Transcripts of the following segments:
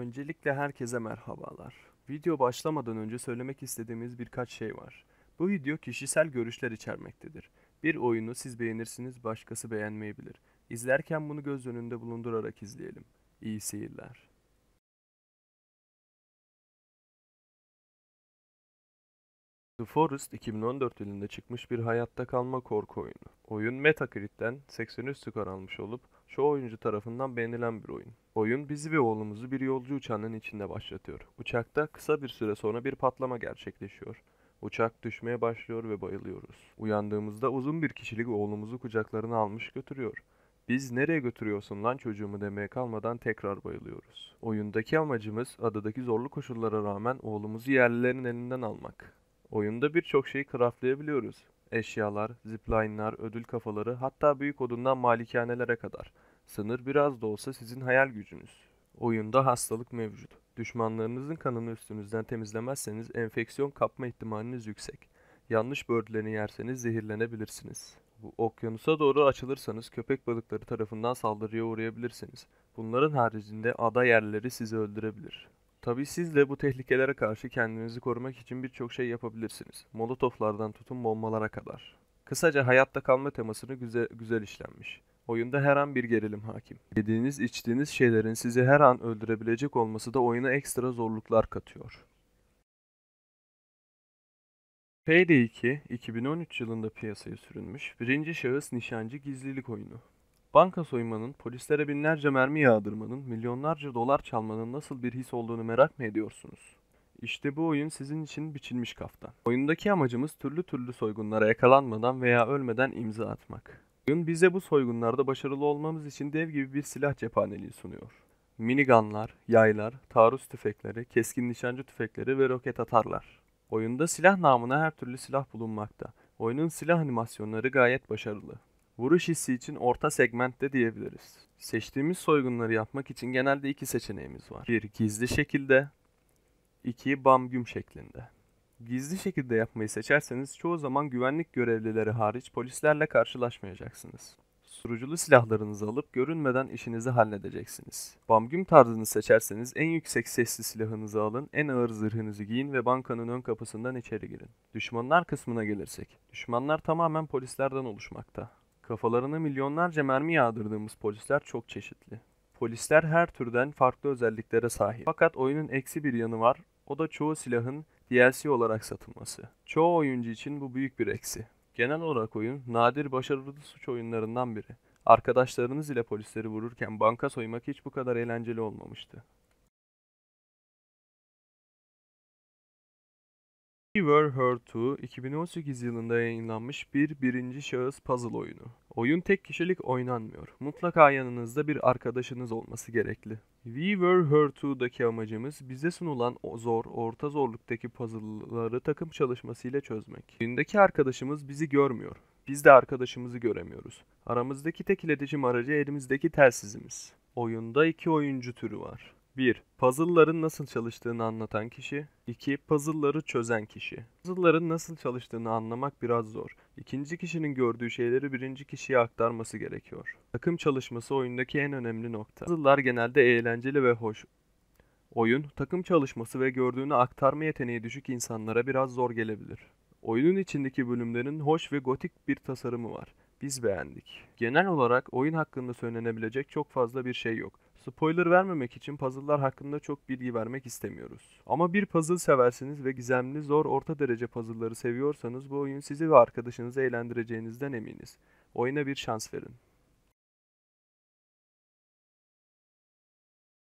Öncelikle herkese merhabalar. Video başlamadan önce söylemek istediğimiz birkaç şey var. Bu video kişisel görüşler içermektedir. Bir oyunu siz beğenirsiniz, başkası beğenmeyebilir. İzlerken bunu göz önünde bulundurarak izleyelim. İyi seyirler. The Forest 2014 yılında çıkmış bir hayatta kalma korku oyunu. Oyun Metacritic'ten 83 skor almış olup çoğu oyuncu tarafından beğenilen bir oyun. Oyun bizi ve oğlumuzu bir yolcu uçağının içinde başlatıyor. Uçakta kısa bir süre sonra bir patlama gerçekleşiyor. Uçak düşmeye başlıyor ve bayılıyoruz. Uyandığımızda uzun bir kişilik oğlumuzu kucaklarına almış götürüyor. Biz nereye götürüyorsun lan çocuğumu demeye kalmadan tekrar bayılıyoruz. Oyundaki amacımız adadaki zorlu koşullara rağmen oğlumuzu yerlilerin elinden almak. Oyunda birçok şeyi craftlayabiliyoruz. Eşyalar, zipline'lar, ödül kafaları hatta büyük odundan malikanelere kadar. Sınır biraz da olsa sizin hayal gücünüz. Oyunda hastalık mevcut. Düşmanlarınızın kanını üstünüzden temizlemezseniz enfeksiyon kapma ihtimaliniz yüksek. Yanlış böğürtlerini yerseniz zehirlenebilirsiniz. Bu okyanusa doğru açılırsanız köpek balıkları tarafından saldırıya uğrayabilirsiniz. Bunların haricinde ada yerleri sizi öldürebilir. Tabii siz de bu tehlikelere karşı kendinizi korumak için birçok şey yapabilirsiniz. Molotoflardan tutun bombalara kadar. Kısaca hayatta kalma temasını güzel, güzel işlenmiş. Oyunda her an bir gerilim hakim. Yediğiniz içtiğiniz şeylerin sizi her an öldürebilecek olması da oyuna ekstra zorluklar katıyor. Payday 2, 2013 yılında piyasaya sürülmüş birinci şahıs nişancı gizlilik oyunu. Banka soymanın, polislere binlerce mermi yağdırmanın, milyonlarca dolar çalmanın nasıl bir his olduğunu merak mı ediyorsunuz? İşte bu oyun sizin için biçilmiş kaftan. Oyundaki amacımız türlü türlü soygunlara yakalanmadan veya ölmeden imza atmak. Oyun bize bu soygunlarda başarılı olmamız için dev gibi bir silah cephaneliği sunuyor. Minigunlar, yaylar, taarruz tüfekleri, keskin nişancı tüfekleri ve roket atarlar. Oyunda silah namına her türlü silah bulunmakta. Oyunun silah animasyonları gayet başarılı. Vuruş hissi için orta segmentte diyebiliriz. Seçtiğimiz soygunları yapmak için genelde iki seçeneğimiz var. Bir gizli şekilde, iki bam güm şeklinde. Gizli şekilde yapmayı seçerseniz çoğu zaman güvenlik görevlileri hariç polislerle karşılaşmayacaksınız. Suruculu silahlarınızı alıp görünmeden işinizi halledeceksiniz. Bamgüm tarzını seçerseniz en yüksek sesli silahınızı alın, en ağır zırhınızı giyin ve bankanın ön kapısından içeri girin. Düşmanlar kısmına gelirsek, düşmanlar tamamen polislerden oluşmakta. Kafalarına milyonlarca mermi yağdırdığımız polisler çok çeşitli. Polisler her türden farklı özelliklere sahip. Fakat oyunun eksi bir yanı var. O da çoğu silahın DLC olarak satılması. Çoğu oyuncu için bu büyük bir eksi. Genel olarak oyun nadir başarılı suç oyunlarından biri. Arkadaşlarınız ile polisleri vururken banka soymak hiç bu kadar eğlenceli olmamıştı. We Were Her 2 2018 yılında yayınlanmış bir birinci şahıs puzzle oyunu. Oyun tek kişilik oynanmıyor. Mutlaka yanınızda bir arkadaşınız olması gerekli. We Were Her 2'daki amacımız bize sunulan o zor, orta zorluktaki puzzle'ları takım çalışmasıyla çözmek. Oyundaki arkadaşımız bizi görmüyor. Biz de arkadaşımızı göremiyoruz. Aramızdaki tek iletişim aracı elimizdeki telsizimiz. Oyunda iki oyuncu türü var. 1. Puzzle'ların nasıl çalıştığını anlatan kişi. 2. Puzzle'ları çözen kişi. Puzzle'ların nasıl çalıştığını anlamak biraz zor. İkinci kişinin gördüğü şeyleri birinci kişiye aktarması gerekiyor. Takım çalışması oyundaki en önemli nokta. Puzzle'lar genelde eğlenceli ve hoş. Oyun, takım çalışması ve gördüğünü aktarma yeteneği düşük insanlara biraz zor gelebilir. Oyunun içindeki bölümlerin hoş ve gotik bir tasarımı var. Biz beğendik. Genel olarak oyun hakkında söylenebilecek çok fazla bir şey yok. Spoiler vermemek için puzzle'lar hakkında çok bilgi vermek istemiyoruz. Ama bir puzzle seversiniz ve gizemli, zor, orta derece puzzle'ları seviyorsanız bu oyun sizi ve arkadaşınızı eğlendireceğinizden eminiz. Oyuna bir şans verin.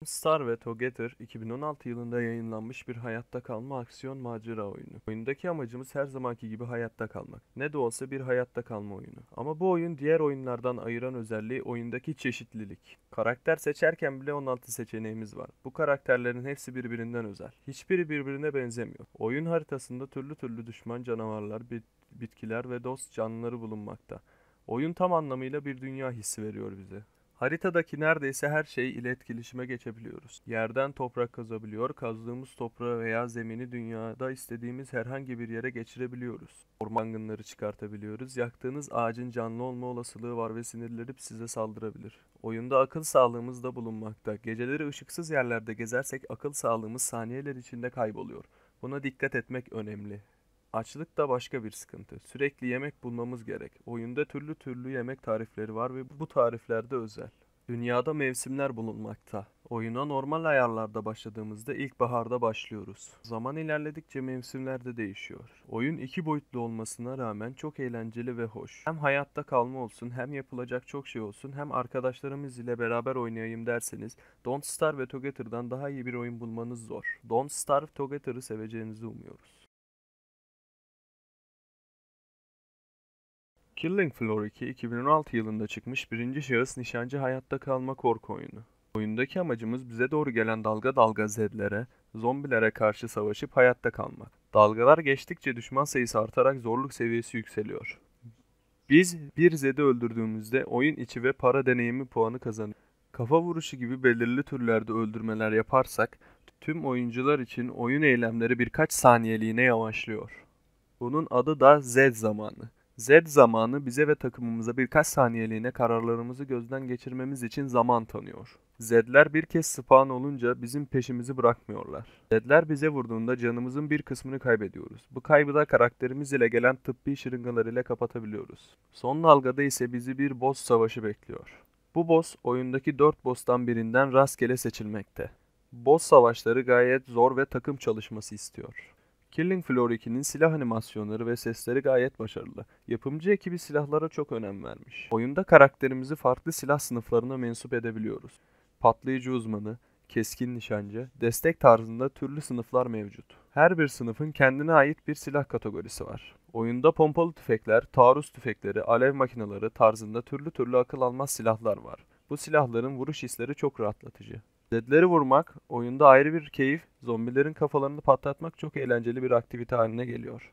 Star ve Together 2016 yılında yayınlanmış bir hayatta kalma aksiyon macera oyunu. Oyundaki amacımız her zamanki gibi hayatta kalmak. Ne de olsa bir hayatta kalma oyunu. Ama bu oyun diğer oyunlardan ayıran özelliği oyundaki çeşitlilik. Karakter seçerken bile 16 seçeneğimiz var. Bu karakterlerin hepsi birbirinden özel. Hiçbiri birbirine benzemiyor. Oyun haritasında türlü türlü düşman canavarlar, bit bitkiler ve dost canlıları bulunmakta. Oyun tam anlamıyla bir dünya hissi veriyor bize. Haritadaki neredeyse her şey ile etkileşime geçebiliyoruz. Yerden toprak kazabiliyor, kazdığımız toprağı veya zemini dünyada istediğimiz herhangi bir yere geçirebiliyoruz. Orman yangınları çıkartabiliyoruz. Yaktığınız ağacın canlı olma olasılığı var ve sinirlenip size saldırabilir. Oyunda akıl sağlığımız da bulunmakta. Geceleri ışıksız yerlerde gezersek akıl sağlığımız saniyeler içinde kayboluyor. Buna dikkat etmek önemli. Açlık da başka bir sıkıntı. Sürekli yemek bulmamız gerek. Oyunda türlü türlü yemek tarifleri var ve bu tariflerde özel. Dünyada mevsimler bulunmakta. Oyuna normal ayarlarda başladığımızda ilkbaharda başlıyoruz. Zaman ilerledikçe mevsimler de değişiyor. Oyun iki boyutlu olmasına rağmen çok eğlenceli ve hoş. Hem hayatta kalma olsun hem yapılacak çok şey olsun hem arkadaşlarımız ile beraber oynayayım derseniz Don't Starve Together'dan daha iyi bir oyun bulmanız zor. Don't Starve Together'ı seveceğinizi umuyoruz. Killing Floor 2 2016 yılında çıkmış birinci şahıs nişancı hayatta kalma korku oyunu. Oyundaki amacımız bize doğru gelen dalga dalga zedlere, zombilere karşı savaşıp hayatta kalmak. Dalgalar geçtikçe düşman sayısı artarak zorluk seviyesi yükseliyor. Biz bir zedi öldürdüğümüzde oyun içi ve para deneyimi puanı kazanıyoruz. Kafa vuruşu gibi belirli türlerde öldürmeler yaparsak tüm oyuncular için oyun eylemleri birkaç saniyeliğine yavaşlıyor. Bunun adı da Z zamanı. Z zamanı bize ve takımımıza birkaç saniyeliğine kararlarımızı gözden geçirmemiz için zaman tanıyor. Z'ler bir kez spawn olunca bizim peşimizi bırakmıyorlar. Z'ler bize vurduğunda canımızın bir kısmını kaybediyoruz. Bu kaybı da karakterimiz ile gelen tıbbi şırıngalar ile kapatabiliyoruz. Son dalgada ise bizi bir boss savaşı bekliyor. Bu boss oyundaki 4 boss'tan birinden rastgele seçilmekte. Boss savaşları gayet zor ve takım çalışması istiyor. Killing Floor 2'nin silah animasyonları ve sesleri gayet başarılı. Yapımcı ekibi silahlara çok önem vermiş. Oyunda karakterimizi farklı silah sınıflarına mensup edebiliyoruz. Patlayıcı uzmanı, keskin nişancı, destek tarzında türlü sınıflar mevcut. Her bir sınıfın kendine ait bir silah kategorisi var. Oyunda pompalı tüfekler, taarruz tüfekleri, alev makineleri tarzında türlü türlü akıl almaz silahlar var. Bu silahların vuruş hisleri çok rahatlatıcı. Zedleri vurmak oyunda ayrı bir keyif, zombilerin kafalarını patlatmak çok eğlenceli bir aktivite haline geliyor.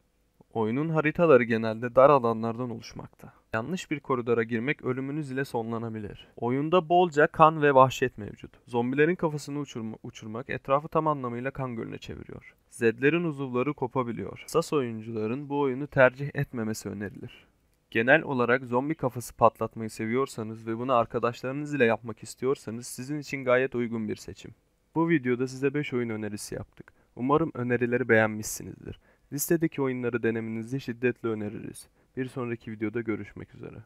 Oyunun haritaları genelde dar alanlardan oluşmakta. Yanlış bir koridora girmek ölümünüz ile sonlanabilir. Oyunda bolca kan ve vahşet mevcut. Zombilerin kafasını uçurma, uçurmak etrafı tam anlamıyla kan gölüne çeviriyor. Zedlerin uzuvları kopabiliyor. Sas oyuncuların bu oyunu tercih etmemesi önerilir. Genel olarak zombi kafası patlatmayı seviyorsanız ve bunu arkadaşlarınız ile yapmak istiyorsanız sizin için gayet uygun bir seçim. Bu videoda size 5 oyun önerisi yaptık. Umarım önerileri beğenmişsinizdir. Listedeki oyunları denemenizi şiddetle öneririz. Bir sonraki videoda görüşmek üzere.